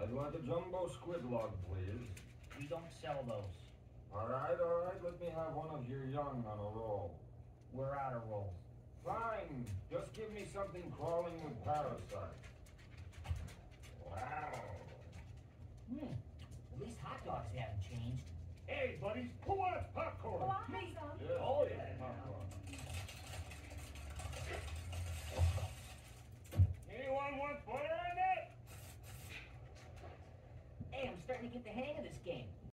I'd like a jumbo squid log, please. We don't sell those. All right, all right. Let me have one of your young on a roll. We're out of rolls. Fine. Just give me something crawling with parasites. Wow. Hmm. At least hot dogs haven't changed. Hey, buddies, who starting to get the hang of this game.